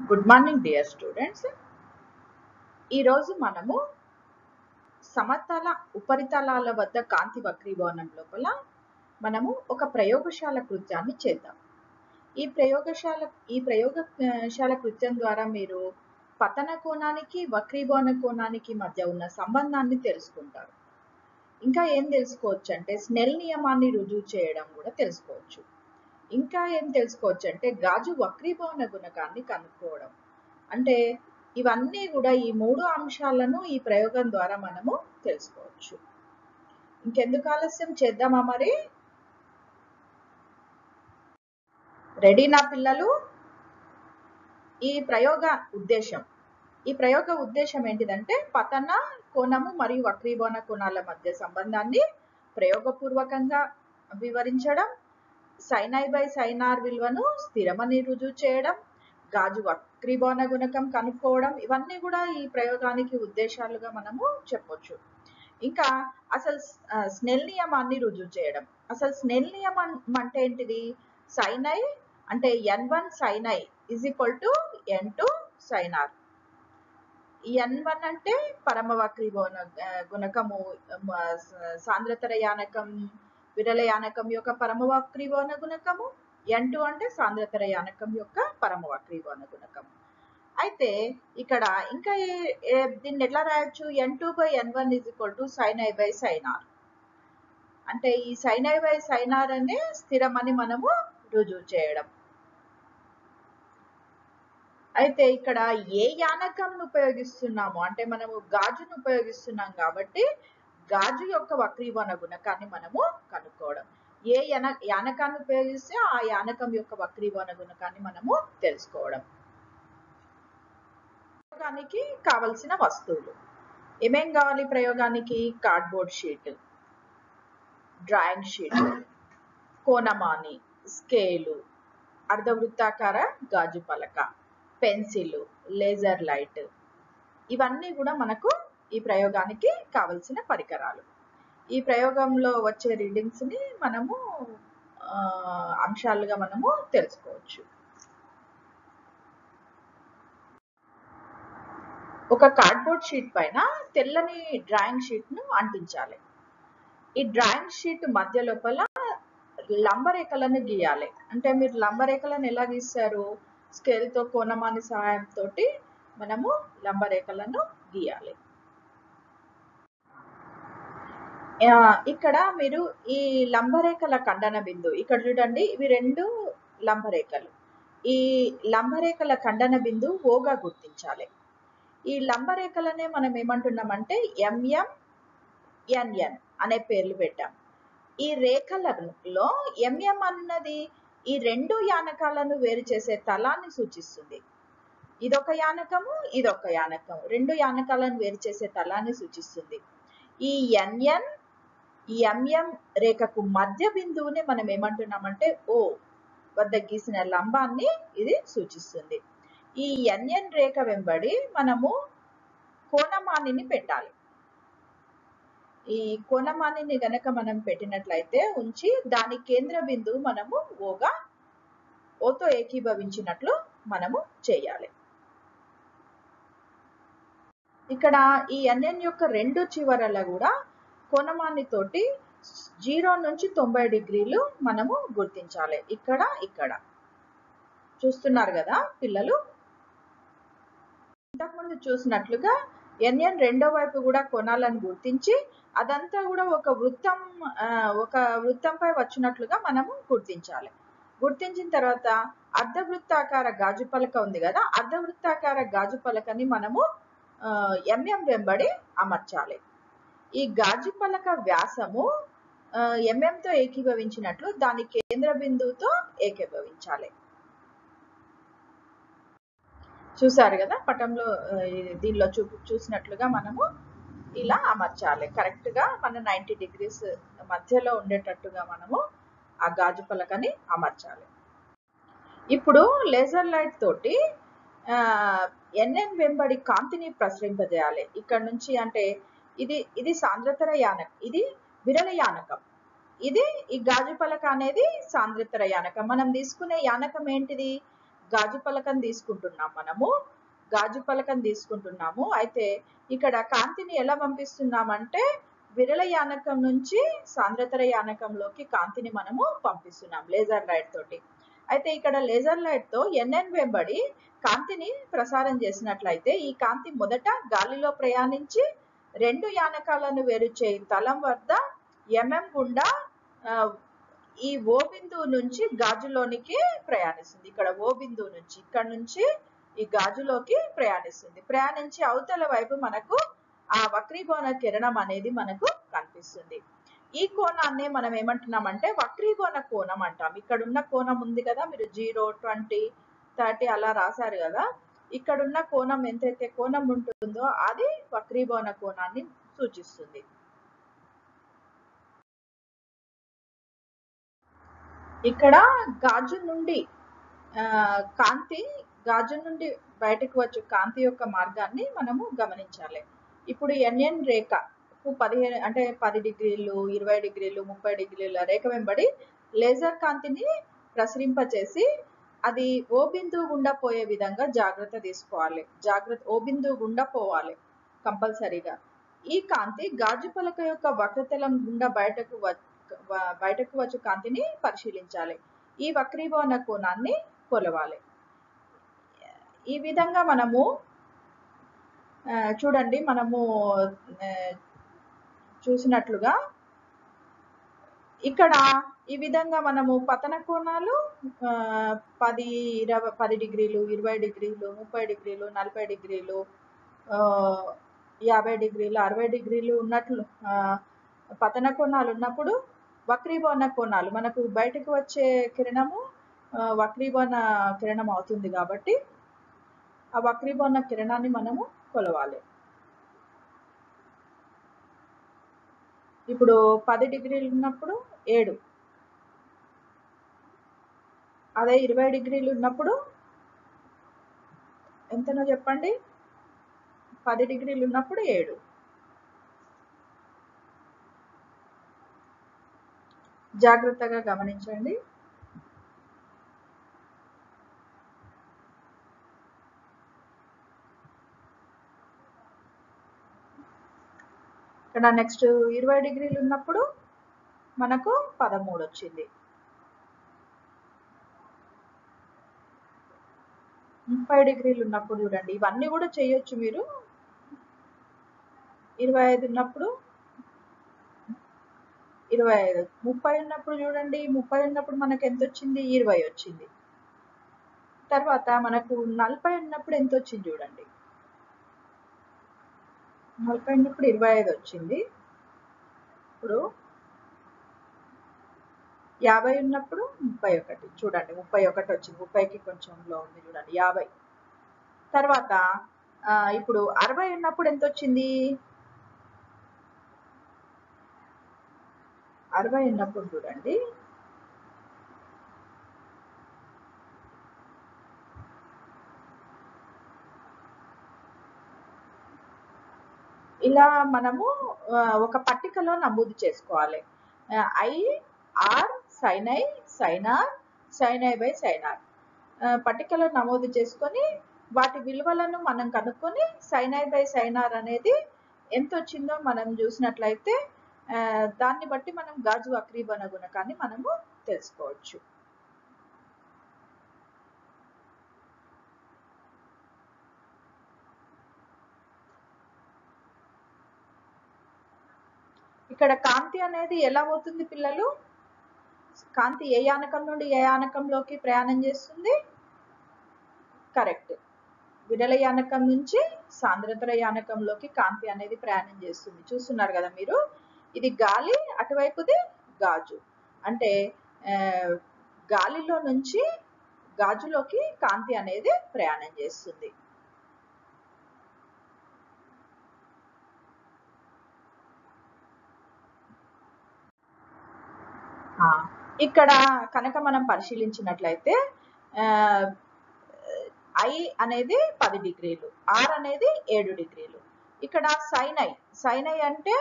Good morning dear students ఈరోజు మనము సమతల ఉపరితలాల వద్ద కాంతి వక్రీభవనం లోపల మనము ఒక ప్రయోగశాల కృత్యాన్ని చేద్దాం. ఈ ప్రయోగశాల ఈ ప్రయోగశాల కృత్యం ద్వారా మీరు పతన కోణానికి వక్రీభవన కోణానికి మధ్య ఉన్న సంబంధాన్ని తెలుసుకుంటారు. ఇంకా ఏం తెలుసుకోవచ్చు అంటే స్నెల్ నియమాన్ని రుజువు చేయడం కూడా తెలుసుకోవచ్చు. ఇంకా ఏం తెలుసుకోవచ్చు? అంటే గాజు వక్రీభవన గుణకాన్ని కనుక్కోవడం. అంటే ఇవన్నీ కూడా ఈ మూడు అంశాలను ఈ ప్రయోగం ద్వారా మనము తెలుసుకోవచ్చు. ఇంకెందుకు ఆలస్యం చేద్దామా మరి? రెడీ నా పిల్లలు? ఈ ప్రయోగ ఉద్దేశం. ఈ ప్రయోగ ఉద్దేశం ఏంటిదంటే పతన కోణము మరియు వక్రీభవన కోణాల మధ్య సంబంధాన్ని ప్రయోగపూర్వకంగా వివరించడం సైనై బై సైనార్ విలువను స్థిరమని రుజువు చేయడం గాజు వక్రీభవన గుణకం కనుక్కోవడం ఇవన్నీ కూడా ఈ ప్రయోగానికి ఉద్దేశాలుగా మనము చెప్పొచ్చు. ఇంకా అసలు స్నెల్ నియమాన్ని రుజువు చేయడం. అసలు స్నెల్ నియమం అంటే ఏంటిది? సైనై అంటే n one sine i is equal to n two sine r n one అంటే పరమ వక్రీభవన గుణకము సాంద్రతర యానకం విరళ యానకం యొక్క పరమ గుణకము ఎన్ టూ అంటే సాంద్రతర యానకం యొక్క పరమ గుణకము గుణకం అయితే ఇక్కడ ఇంకా దీన్ని ఎట్లా రాయొచ్చు? N two by n one is equal to sine i by sine r అంటే ఈ సైన్ ఐ బై సైనార్ అనే స్థిరమని మనము రుజువు చేయడం. అయితే ఇక్కడ ఏ యానకంను ఉపయోగిస్తున్నాము? అంటే మనము గాజును ఉపయోగిస్తున్నాం కాబట్టి గాజు యొక్క వక్రీభవన గుణకాన్ని మనము కనుక్కోవడం. ఏ యన యానకాన్ని ఉపయోగిస్తే ఆ యానకం యొక్క వక్రీభవన గుణకాన్ని మనము తెలుసుకోవడం. ప్రయోగానికి కావలసిన వస్తువులు. ఏమేం కావాలి ప్రయోగానికి? కార్డ్బోర్డ్ షీట్ డ్రాయింగ్ షీట్ కోనమాని స్కేలు అర్ధవృత్తాకార గాజు పలక పెన్సిల్ లేజర్ లైట్. ఇవన్నీ కూడా మనకు ఈ ప్రయోగానికి కావలసిన పరికరాలు. ఈ ప్రయోగంలో వచ్చే రీడింగ్స్ని మనము అంశాలుగా మనము తెలుసుకోవచ్చు. ఒక కార్డ్బోర్డ్ షీట్ పైన తెల్లని డ్రాయింగ్ షీట్ను అంటించాలి. ఈ డ్రాయింగ్ షీట్ మధ్య లోపల లంబరేఖలను గీయాలి. అంటే మీరు లంబరేఖలను ఎలా గీస్తారు? స్కేల్తో కోణమాని సహాయంతో మనము లంబరేఖలను గీయాలి. ఇక్కడ మీరు ఈ లంబరేఖల ఖండన బిందు ఇక్కడ చూడండి ఇవి రెండు లంబరేఖలు. ఈ లంబరేఖల ఖండన బిందు ఓగా గుర్తించాలి. ఈ లంబరేఖలనే మనం ఏమంటున్నామంటే ఎంఎం ఎన్ఎన్ అనే పేర్లు పెట్టాం. ఈ రేఖలలో ఎంఎం అన్నది ఈ రెండు యానకాలను వేరు చేసే తలాన్ని సూచిస్తుంది. ఇదొక యానకము ఇదొక యానకము రెండు యానకాలను వేరు చేసే తలాన్ని సూచిస్తుంది. ఈ ఎన్ఎన్ ఈ ఎంఎం రేఖకు మధ్య బిందువుని మనం ఏమంటున్నామంటే ఓ వద్ద గీసిన లంబాన్ని ఇది సూచిస్తుంది. ఈ ఎన్ఎన్ రేఖ వెంబడి మనము కోణమానిని పెట్టాలి. ఈ కోణమానిని గనక మనం పెట్టినట్లయితే ఉంచి దాని కేంద్ర బిందువు మనము ఓగా ఓతో ఏకీభవించినట్లు మనము చేయాలి. ఇక్కడ ఈ ఎన్ఎన్ యొక్క రెండు చివరల కూడా కోణమాన్ని తోటి జీరో నుంచి తొంభై డిగ్రీలు మనము గుర్తించాలి. ఇక్కడ ఇక్కడ. చూస్తున్నారు కదా పిల్లలు? ఇంతకుముందు చూసినట్లుగా ఎన్ఎన్ రెండో వైపు కూడా కొనాలని గుర్తించి అదంతా కూడా ఒక వృత్తం ఒక వృత్తంపై వచ్చినట్లుగా మనము గుర్తించాలి. గుర్తించిన తర్వాత అర్ధవృత్తాకార గాజు పలక ఉంది కదా అర్ధవృత్తాకార గాజు పలకని మనము ఎంఎం వెంబడి అమర్చాలి. ఈ గాజు పలక వ్యాసము ఎంఎంతో ఏకీభవించినట్లు దాని కేంద్ర బిందువుతో ఏకీభవించాలి. చూసారు కదా? పటంలో దీనిలో చూ చూసినట్లుగా మనము ఇలా అమర్చాలి. కరెక్ట్గా మన నైంటీ డిగ్రీస్ మధ్యలో ఉండేటట్టుగా మనము ఆ గాజు పలకని అమర్చాలి. ఇప్పుడు లేజర్ లైట్ తోటి ఎన్ఎన్ వెంబడి కాంతిని ప్రసరింపజేయాలి. ఇక్కడ నుంచి అంటే ఇది ఇది సాంద్రతర యానకం ఇది విరల యానకం ఇది ఈ గాజు పలక అనేది సాంద్రతర యానకం మనం తీసుకునే యానకం ఏంటిది? గాజు పలకం తీసుకుంటున్నాం మనము. గాజు పలకం తీసుకుంటున్నాము. అయితే ఇక్కడ కాంతిని ఎలా పంపిస్తున్నామంటే విరళ యానకం నుంచి సాంద్రతర యానకంలోకి కాంతిని మనము పంపిస్తున్నాం లేజర్ లైట్ తోటి. అయితే ఇక్కడ లేజర్ లైట్తో ఎన్ఎన్ వెంబడి కాంతిని ప్రసారం చేసినట్లయితే ఈ కాంతి మొదట గాలిలో ప్రయాణించి రెండు యానకాలను వేరు చేయి. తలం వద్ద ఎంఎం గుండా ఈ ఓ బిందువు నుంచి గాజులోనికి ప్రయాణిస్తుంది. ఇక్కడ ఓ బిందువు నుంచి ఇక్కడ నుంచి ఈ గాజులోకి ప్రయాణిస్తుంది. ప్రయాణించి అవతల వైపు మనకు ఆ వక్రీభవన కిరణం అనేది మనకు కనిపిస్తుంది. ఈ కోణాన్ని మనం ఏమంటున్నామంటే వక్రీభవన కోణం అంటాం. ఇక్కడ ఉన్న కోణం ఉంది కదా మీరు జీరో ట్వంటీ థర్టీ అలా రాశారు కదా. ఇక్కడున్న కోణం ఎంతైతే కోణం ఉంటుందో అది వక్రీభవన కోణాన్ని సూచిస్తుంది. ఇక్కడ గాజు నుండి కాంతి గాజు నుండి బయటకు వచ్చే కాంతి యొక్క మార్గాన్ని మనము గమనించాలి. ఇప్పుడు ఎన్ఎన్ రేఖ పదిహేను అంటే పది డిగ్రీలు ఇరవై డిగ్రీలు ముప్పై డిగ్రీల రేఖ వెంబడి లేజర్ కాంతిని ప్రసరింపచేసి అది ఓ బిందువు గుండా పోయే విధంగా జాగ్రత్త తీసుకోవాలి. జాగ్రత్త ఓ బిందువు గుండా పోవాలి కంపల్సరీగా. ఈ కాంతి గాజు పలక యొక్క వక్రతలం గుండా బయటకు బయటకు వచ్చే కాంతిని పరిశీలించాలి. ఈ వక్రీభవన కోణాన్ని కొలవాలి. ఈ విధంగా మనము చూడండి మనము చూసినట్లుగా ఇక్కడ ఈ విధంగా మనము పతన కోణాలు పది ఇరవై పది డిగ్రీలు ఇరవై డిగ్రీలు ముప్పై డిగ్రీలు నలభై డిగ్రీలు యాభై డిగ్రీలు అరవై డిగ్రీలు ఉన్నట్లు పతన కోణాలు ఉన్నప్పుడు వక్రీభవన కోణాలు మనకు బయటకు వచ్చే కిరణము వక్రీభవన కిరణం అవుతుంది కాబట్టి ఆ వక్రీభవన కిరణాన్ని మనము కొలవాలి. ఇప్పుడు పది డిగ్రీలు ఉన్నప్పుడు ఏడు. అదే ఇరవై డిగ్రీలు ఉన్నప్పుడు ఎంతనో చెప్పండి? పది డిగ్రీలు ఉన్నప్పుడు ఏడు. జాగ్రత్తగా గమనించండి. ఇక్కడ నెక్స్ట్ ఇరవై డిగ్రీలు ఉన్నప్పుడు మనకు పదమూడు వచ్చింది ముప్పై డిగ్రీలు ఉన్నప్పుడు చూడండి ఇవన్నీ కూడా చేయొచ్చు మీరు. ఇరవై ఐదు ఉన్నప్పుడు ఇరవై ఐదు. ముప్పై ఉన్నప్పుడు చూడండి ముప్పై ఉన్నప్పుడు మనకు ఎంత వచ్చింది ఇరవై వచ్చింది. తర్వాత మనకు నలభై ఉన్నప్పుడు ఎంత వచ్చింది చూడండి? నలభై ఉన్నప్పుడు ఇరవై ఐదు వచ్చింది. ఇప్పుడు యాభై ఉన్నప్పుడు ముప్పై ఒకటి. చూడండి ముప్పై ఒకటి వచ్చింది. ముప్పైకి కొంచెంలో ఉంది చూడండి యాభై. తర్వాత ఇప్పుడు అరవై ఉన్నప్పుడు ఎంత వచ్చింది? అరవై ఉన్నప్పుడు చూడండి. ఇలా మనము ఒక పట్టికలో నమోదు చేసుకోవాలి. I r sine i sine r sine i by sine r పట్టికలో నమోదు చేసుకొని వాటి విలువలను మనం కనుక్కొని sine i by sine r అనేది ఎంత వచ్చిందో మనం చూసినట్లయితే దాన్ని బట్టి మనం గాజు అక్రీబన గుణకాన్ని మనము తెలుసుకోవచ్చు. ఇక్కడ కాంతి అనేది ఎలా అవుతుంది పిల్లలు? కాంతి ఏ యానకం నుండి ఏ యానకంలోకి ప్రయాణం చేస్తుంది? కరెక్ట్. విరల యానకం నుంచి సాంద్రతర యానకంలోకి కాంతి అనేది ప్రయాణం చేస్తుంది. చూస్తున్నారు కదా మీరు? ఇది గాలి అటువైపుది గాజు. అంటే గాలిలో నుంచి గాజులోకి కాంతి అనేది ప్రయాణం చేస్తుంది. ఇక్కడ కనుక మనం పరిశీలించినట్లయితే ఐ అనేది పది డిగ్రీలు ఆర్ అనేది ఏడు డిగ్రీలు. ఇక్కడ సైన్ ఐ సైన్ ఐ అంటే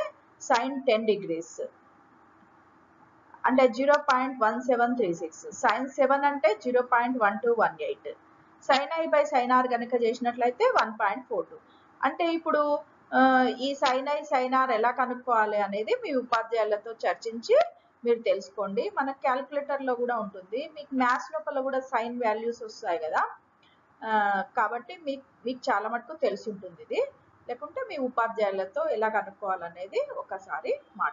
సైన్ టెన్ డిగ్రీస్. అంటే zero point one seven three six sine seven అంటే zero point one two one eight. Sine i by sine r కనుక చేసినట్లయితే వన్ పాయింట్ ఫోర్ టూ. అంటే ఇప్పుడు ఈ సైన్ ఐ సైన్ ఆర్ ఎలా కనుక్కోవాలి అనేది మీ ఉపాధ్యాయులతో చర్చించి మీరు తెలుసుకోండి. మన క్యాలిక్యులేటర్లో కూడా ఉంటుంది. మీకు మ్యాథ్స్ లోపల కూడా సైన్ వాల్యూస్ వస్తాయి కదా. కాబట్టి మీకు మీకు చాలా మటుకు తెలిసి ఉంటుంది ఇది. లేకుంటే మీ ఉపాధ్యాయులతో ఎలా కనుక్కోవాలనేది ఒకసారి మా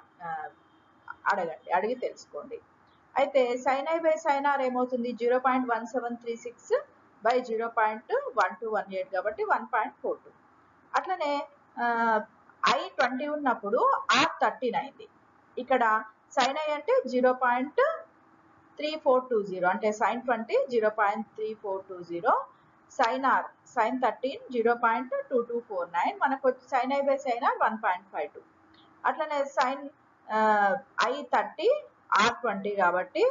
అడగండి. అడిగి తెలుసుకోండి. అయితే sine i by sine r ఏమవుతుంది? Zero point one seven three six by zero point one two one eight కాబట్టి వన్ పాయింట్ ఫోర్ టూ అట్లనే ఐ ట్వంటీ ఉన్నప్పుడు ఆర్ థర్టీన్ అయింది. ఇక్కడ సైన్ ఐ అంటే zero point three four two zero. అంటే sine twenty zero point three four two zero. Sine r sine thirteen zero point two two four nine. మనకు వచ్చి sine i by sine r one point five two అట్లనే sine i thirty r twenty కాబట్టి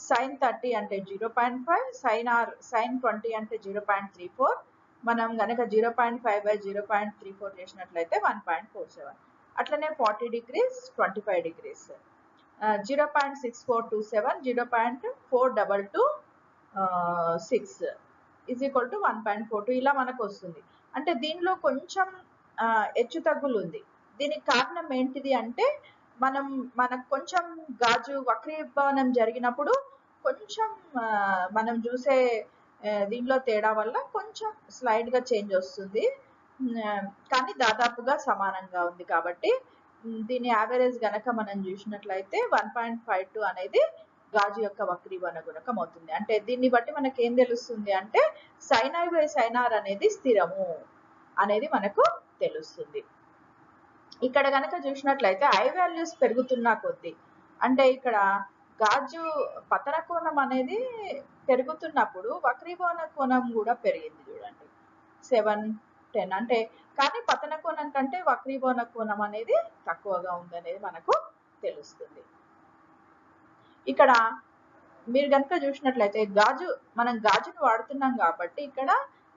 sine thirty అంటే zero point five sine r sine twenty అంటే zero point three four మనం కనుక zero point five by zero point three four చేసినట్లయితే one point four seven అట్లనే forty degrees twenty five degrees zero point six four two seven zero point four double two six is equal to one point four two ఇలా మనకు వస్తుంది. అంటే దీనిలో కొంచెం హెచ్చు తగ్గులు ఉంది. దీనికి కారణం ఏంటిది అంటే మనం మనకు కొంచెం గాజు వక్రీభవనం జరిగినప్పుడు కొంచెం మనం చూసే దీనిలో తేడా వల్ల కొంచెం స్లైడ్గా చేంజ్ వస్తుంది. కానీ దాదాపుగా సమానంగా ఉంది కాబట్టి దీని యావరేజ్ గనక మనం చూసినట్లయితే వన్ పాయింట్ ఫైవ్ టూ అనేది గాజు యొక్క వక్రీవన గుణకం అవుతుంది. అంటే దీన్ని బట్టి మనకి ఏం తెలుస్తుంది అంటే సైనార్ బై సైనార్ అనేది స్థిరము అనేది మనకు తెలుస్తుంది. ఇక్కడ గనక చూసినట్లయితే ఐ వాల్యూస్ పెరుగుతున్న కొద్దీ అంటే ఇక్కడ గాజు పతన కోణం అనేది పెరుగుతున్నప్పుడు వక్రీభవన కోణం కూడా పెరిగింది చూడండి. Seven ten. అంటే కానీ పతన కోణం కంటే వక్రీభవన కోణం అనేది తక్కువగా ఉందనేది మనకు తెలుస్తుంది. ఇక్కడ మీరు కనుక చూసినట్లయితే గాజు మనం గాజును వాడుతున్నాం కాబట్టి ఇక్కడ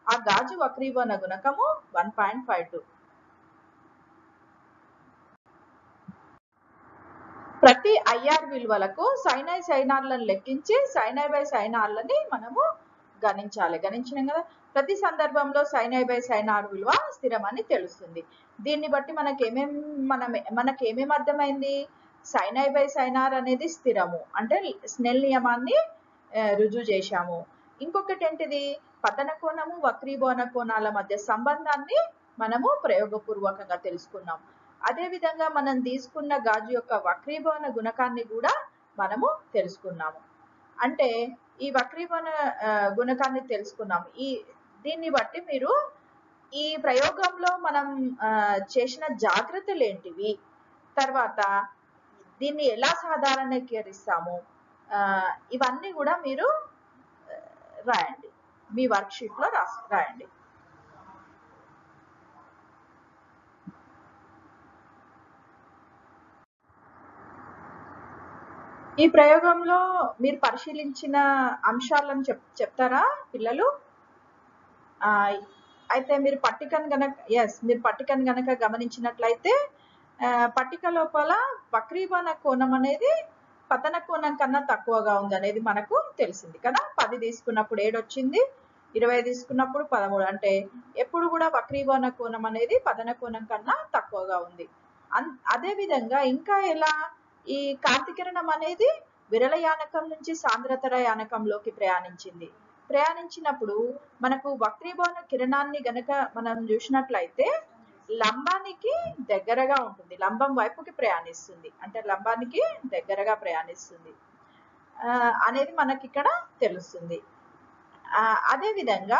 ఆ గాజు వక్రీభవన గుణకము వన్ పాయింట్ ఫైవ్ టూ. ప్రతి ఐఆర్ విలువలకు సైనై సైనార్లను లెక్కించి సైనై బై సైనార్లని మనము గణించాలి. గణించినాం కదా? ప్రతి సందర్భంలో సైనై బై సైనార్ విలువ స్థిరమని తెలుస్తుంది. దీన్ని బట్టి మనకి ఏమేం మనం మనకేమేం అర్థమైంది? అర్థమైంది ఐ బై సైనార్ అనేది స్థిరము. అంటే స్నెల్ నియమాన్ని రుజువు చేశాము. ఇంకొకటి ఏంటిది? పతన కోణము వక్రీభవన కోణాల మధ్య సంబంధాన్ని మనము ప్రయోగపూర్వకంగా తెలుసుకున్నాం. అదేవిధంగా మనం తీసుకున్న గాజు యొక్క వక్రీభవన గుణకాన్ని కూడా మనము తెలుసుకున్నాము. అంటే ఈ వక్రీభవన గుణకాన్ని తెలుసుకున్నాము ఈ దీన్ని బట్టి మీరు ఈ ప్రయోగంలో మనం చేసిన జాగ్రత్తలు ఏంటివి తర్వాత దీన్ని ఎలా సాధారణీకరిస్తాము? ఇవన్నీ కూడా మీరు రాయండి. మీ వర్క్షీట్లో రాసి రాయండి. ఈ ప్రయోగంలో మీరు పరిశీలించిన అంశాలను చెప్ చెప్తారా పిల్లలు? అయితే మీరు పట్టికను గనక ఎస్ మీరు పట్టికను గనక గమనించినట్లయితే పట్టిక లోపల వక్రీభవన కోణం అనేది పతన కోణం కన్నా తక్కువగా ఉంది అనేది మనకు తెలిసింది కదా. పది తీసుకున్నప్పుడు ఏడొచ్చింది ఇరవై తీసుకున్నప్పుడు పదమూడు. అంటే ఎప్పుడు కూడా వక్రీభవన కోణం అనేది పతన కోణం కన్నా తక్కువగా ఉంది. అన్- అదే విధంగా ఇంకా ఎలా ఈ కాంతికిరణం అనేది విరళ యానకం నుంచి సాంద్రతర యానకంలోకి ప్రయాణించింది? ప్రయాణించినప్పుడు మనకు వక్రీభవన కిరణాన్ని గనక మనం చూసినట్లయితే లంబానికి దగ్గరగా ఉంటుంది. లంబం వైపుకి ప్రయాణిస్తుంది. అంటే లంబానికి దగ్గరగా ప్రయాణిస్తుంది. అనేది మనకి ఇక్కడ తెలుస్తుంది. అదే విధంగా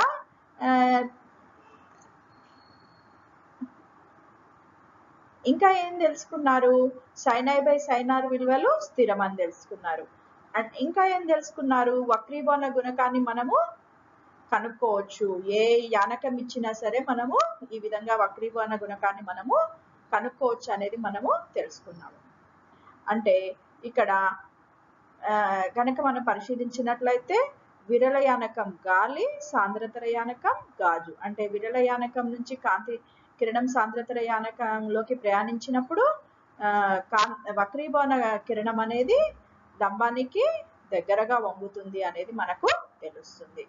ఇంకా ఏం తెలుసుకున్నారు? సైనై బై సైనార్ విలువలు స్థిరం అని తెలుసుకున్నారు. అండ్ ఇంకా ఏం తెలుసుకున్నారు? వక్రీభవన గుణకాన్ని మనము కనుక్కోవచ్చు. ఏ యానకం ఇచ్చినా సరే మనము ఈ విధంగా వక్రీభవన గుణకాన్ని మనము కనుక్కోవచ్చు అనేది మనము తెలుసుకున్నాము. అంటే ఇక్కడ కనుక మనం పరిశీలించినట్లయితే విరళ యానకం గాలి సాంద్రతర యానకం గాజు. అంటే విరళ యానకం నుంచి కాంతి కిరణం సాంద్రతర యానకంలోకి ప్రయాణించినప్పుడు ఆ, వక్రీభవన కిరణం అనేది లంబానికి దగ్గరగా వంగుతుంది అనేది మనకు తెలుస్తుంది.